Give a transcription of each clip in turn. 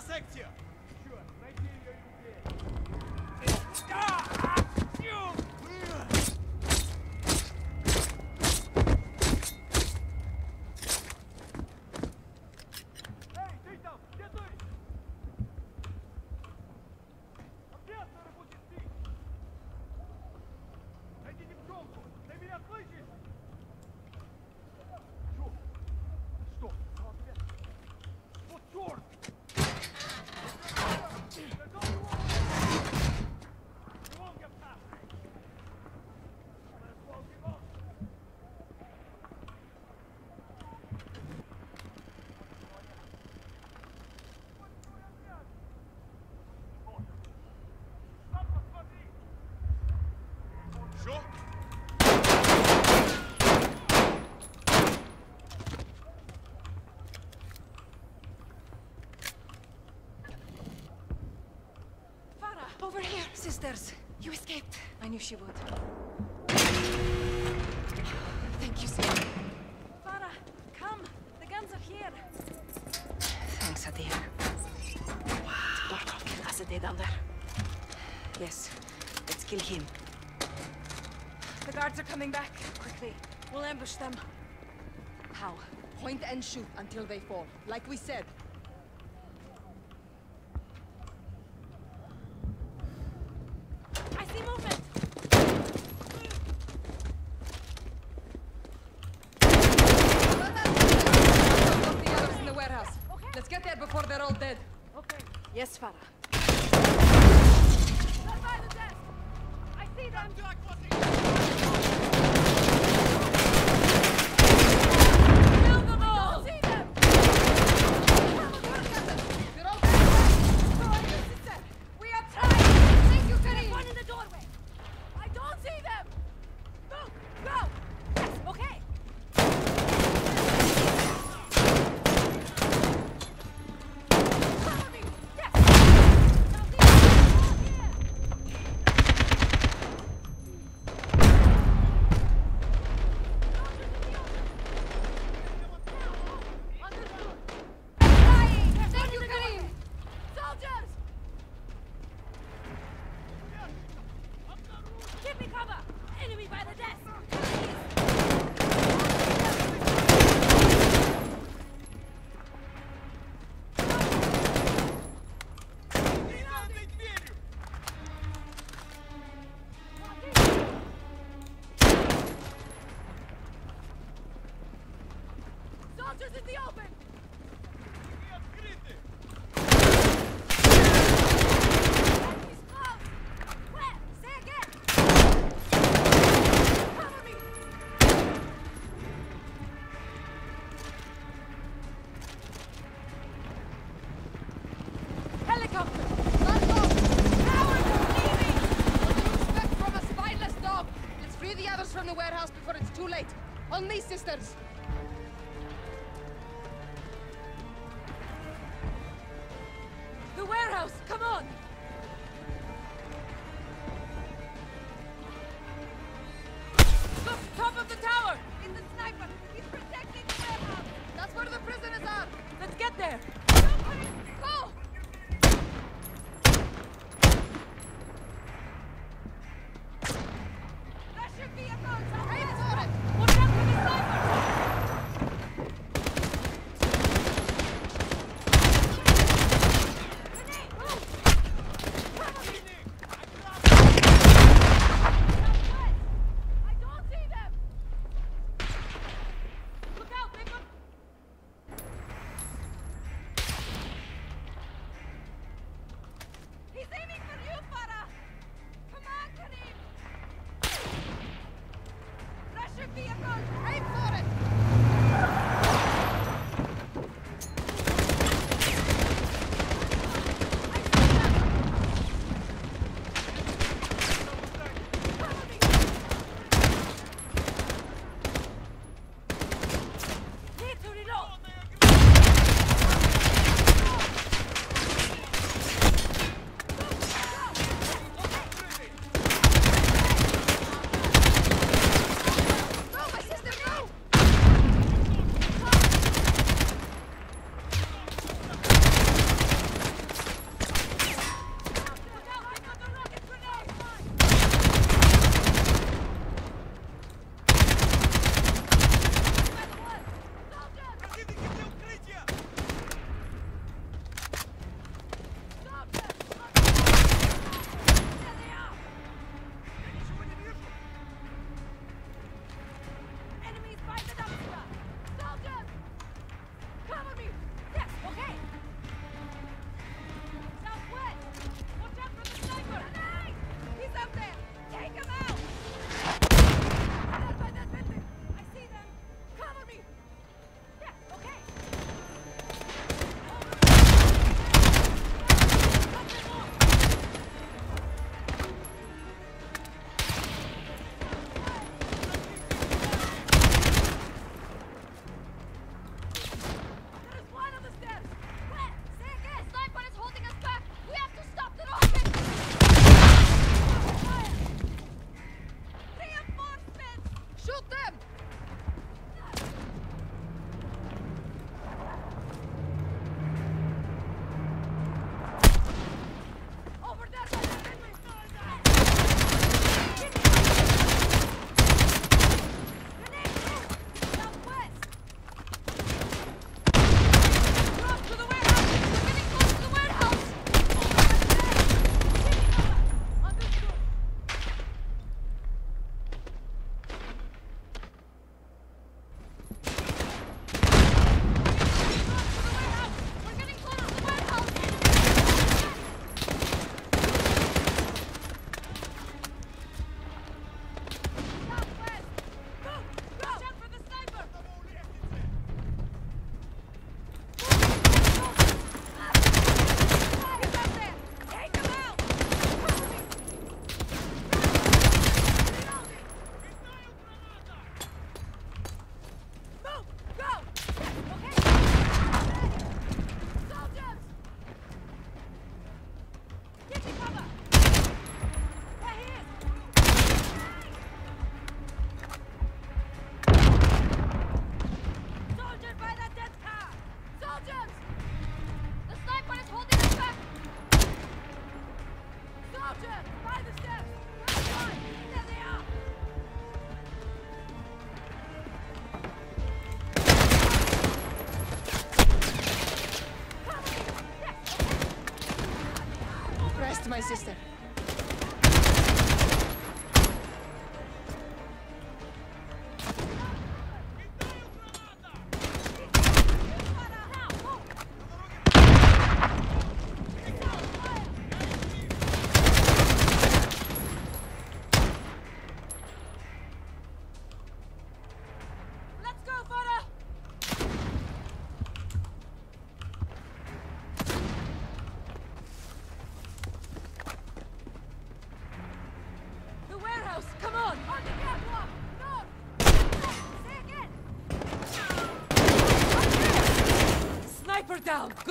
sekcja! upstairs. You escaped. I knew she would. Thank you, sir. Farah, come. The guns are here. Thanks, Hadir. Barkov killed Asadeh down there. Yes. Let's kill him. The guards are coming back. Quickly. We'll ambush them. How? Point and shoot until they fall. Like we said, Black, there! Somebody vehicle! Aim for it!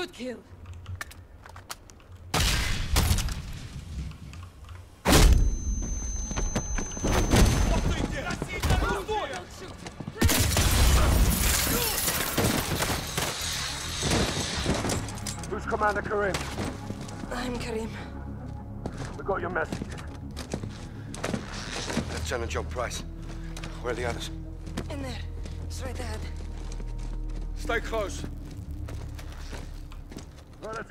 Good kill! Who's Commander Karim? I'm Karim. We got your message. Lieutenant John Price. Where are the others? In there. Straight ahead. Stay close.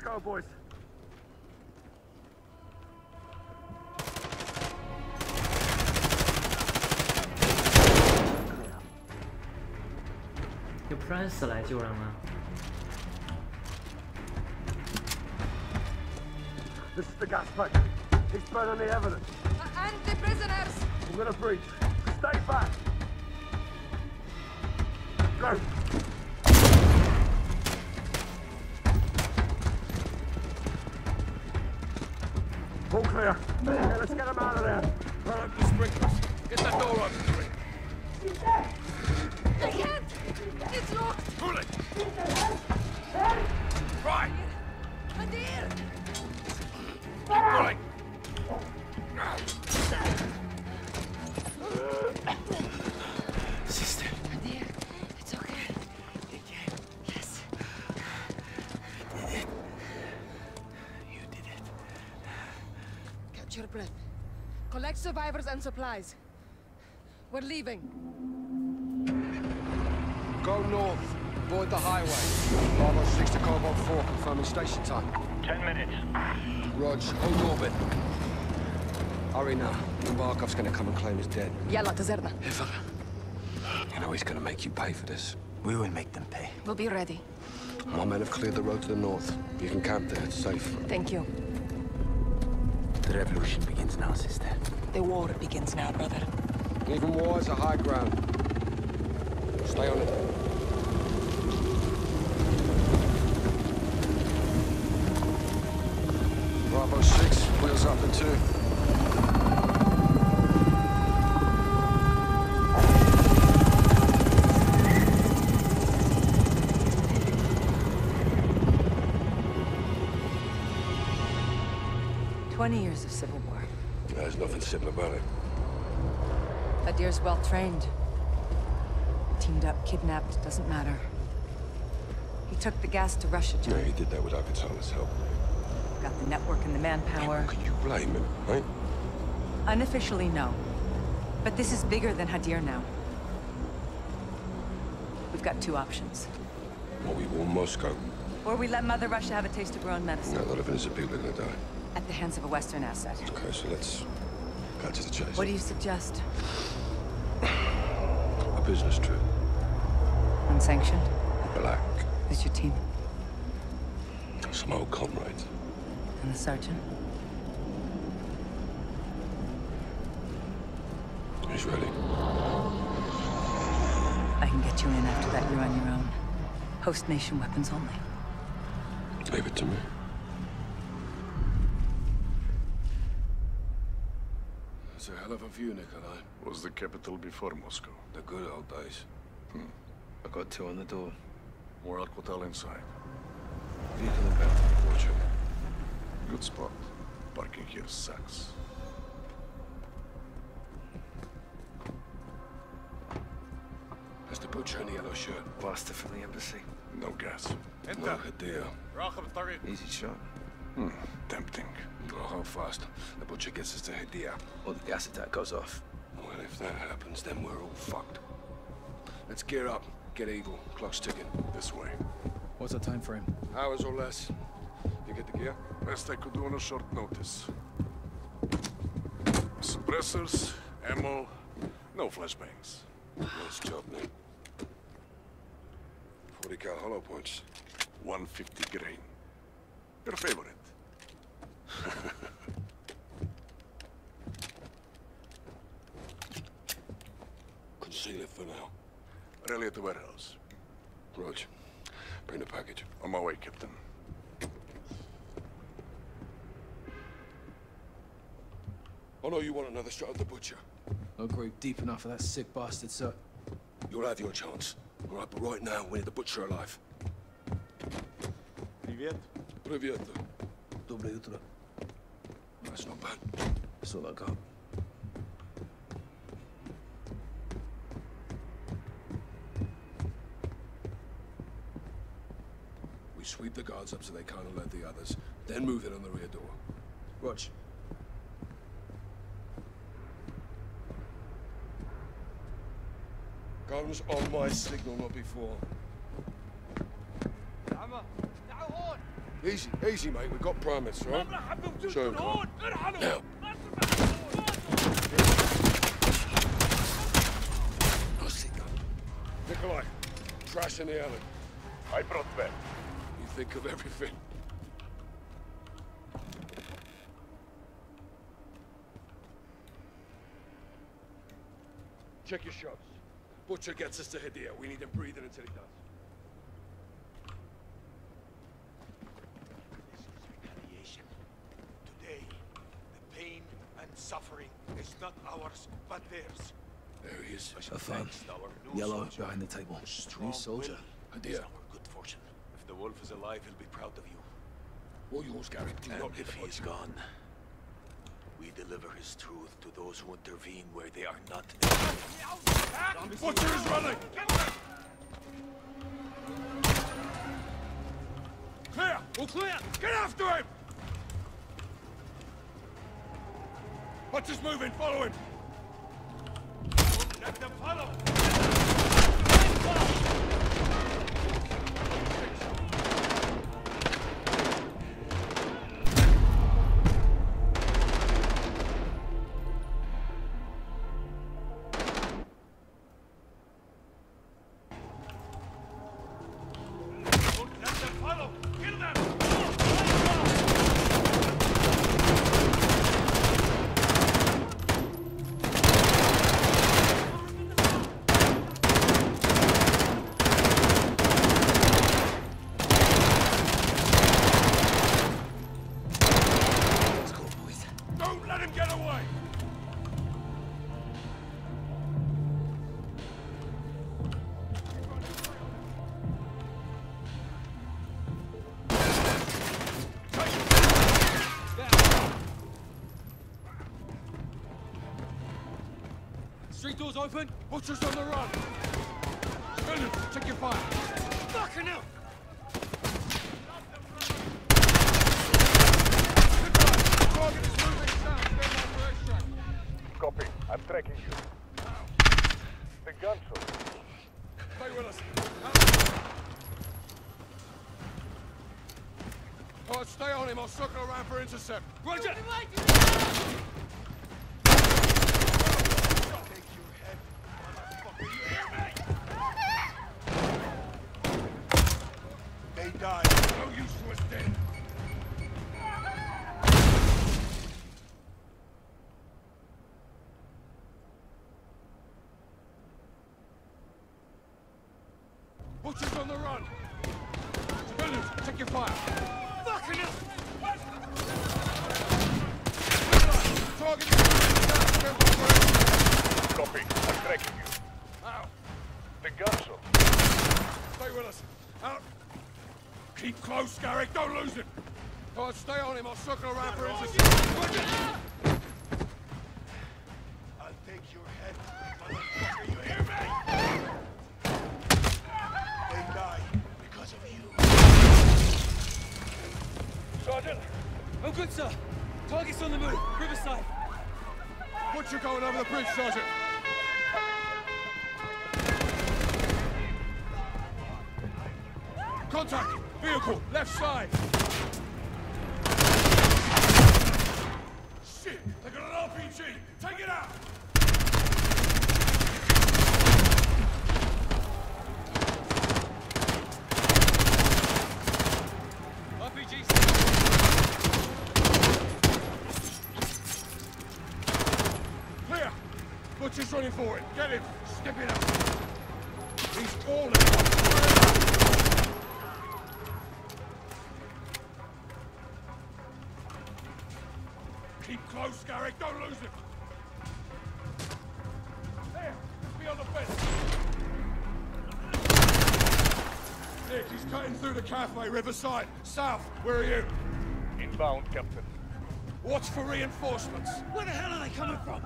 Well, let's go, boys.有 Prince 来救人吗？ This is the gas pipe. He's burning the evidence. Uh, and the prisoners! I'm gonna breach. Stay back. Go. Clear. Okay, let's get him out of there. Turn up the sprinklers. Get that door open, Rick. I can't! It's locked! Pull it. Right. Hadir! Keep pulling. Collect survivors and supplies. We're leaving. Go north. Avoid the highway. 506 to Cobalt 4, confirming station time. Ten minutes. Rog, hold orbit. Hurry now. Barkov's gonna come and claim his dead. Yalla, Tazerna. Ever. You know he's gonna make you pay for this. We will make them pay. We'll be ready. My men have cleared the road to the north. You can camp there. It's safe. Thank you. The revolution begins now, sister. The war begins now, brother. Even war is a high ground. Stay on it. Bravo 6, wheels up in two. Twenty years of civil war. There's nothing simple about it. Hadir's well trained. Teamed up, kidnapped, doesn't matter. He took the gas to Russia, Yeah, he did that without Katana's help. Got the network and the manpower. Can you blame him, right? Unofficially, no. But this is bigger than Hadir now. We've got two options. Or we warn Moscow. Or we let Mother Russia have a taste of her own medicine. No, a lot of innocent people are gonna die. At the hands of a Western asset. Okay, so let's cut to the chase. What do you suggest? A business trip. Unsanctioned? Black. Who's your team? Some old comrades. And the sergeant? He's ready. I can get you in after that. You're on your own. Host nation weapons only. Leave it to me. have of Nikolai? Was the capital before Moscow? The good old days. Hmm. I got two on the door. More Al-Qatala inside. Vehicle in to. Good spot. Parking here sucks. Mr. Butcher in the yellow shirt. Blaster from the embassy. No gas. Enter. No idea. Easy shot. Hmm, tempting. Oh, how fast? The butcher gets us to Hadir. Or the gas attack goes off. Well, if that happens, then we're all fucked. Let's gear up. Get evil. Clock's ticking. This way. What's the time frame? Hours or less. You get the gear? Best I could do on a short notice. Suppressors, ammo, no flashbangs. Nice job, Nick. 40 cal hollow points. 150 grain. Your favorite. Conceal it for now. Rally at the warehouse. Rog, bring the package. On my way, Captain. I know you want another shot at the butcher. No grave deep enough for that sick bastard, sir. You'll have your chance. All right, but right now, we need the butcher alive. Привет. Привет. Доброе утро. That's not bad. All I got. We sweep the guards up so they can't alert the others, then move in on the rear door. Rog. Guns on my signal, not before. Easy, easy, mate. We've got promise, right? Show him. Now. Nikolai, trash in the alley. I brought them. You think of everything. Check your shots. Butcher gets us to Hadir. We need him breathing until he does. Not ours, but theirs. There he is. Affan. Thanks to our Yellow soldier. behind the table. Strong New soldier. will Hadir. good fortune. If the wolf is alive, he'll be proud of you. All yours, Gary. Do and not hit if he is butcher. gone, we deliver his truth to those who intervene where they are not. Butcher is running! Clear! All clear! Get after him! Butcher's moving, follow him! Let them follow! Let Street doors open. Butcher's on the run! Civilians, check your fire! Fucking hell! Target is moving south, stay in that direction! Copy. I'm tracking you. The gun show. Stay with us. All right, stay on him. I'll circle around for intercept. Roger! Take your head, motherfucker. You hear died. No use to us dead. Butcher's on the run! Civilians, check your fire! Fucking hell! Target is moving south, careful for Copy. I'm tracking you. Ow! The gun show. Stay with us. Out! Keep close, Garrick. Don't lose him. All right, stay on him. I'll circle around for. Roger! I'll take your head, motherfucker. You hear me? They die because of you. Sergeant! I'm good, sir. Target's on the move. Riverside. Butcher going over the bridge, Sergeant. Contact! Vehicle, left side! shit! They got Take it out! Butcher's running for it. Get him! Step it up! He's falling! Keep close, Garrick. Don't lose him. There! Be on the fence! Nick, he's cutting through the cafe, Riverside. South, where are you? Inbound, Captain. Watch for reinforcements. Where the hell are they coming from?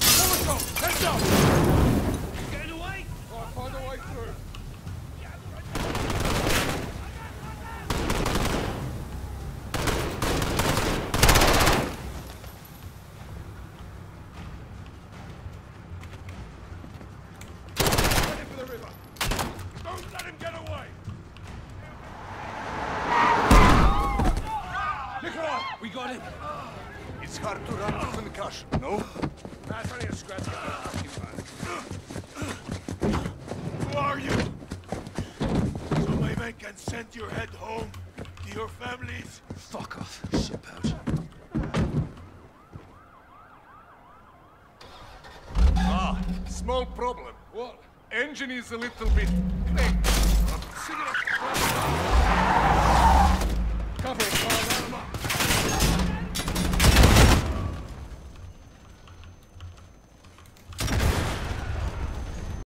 Molotov! Heads up! Getting away? All right, find a way through. Heading for the river. Don't let him get away! Nikolai! We got him. It's hard to run from concussion, no? That's only a scratch. Who are you? So my men can send your head home to your families. Fuck off, shit pouch. Ah, small problem. What? Engine is a little bit crazy.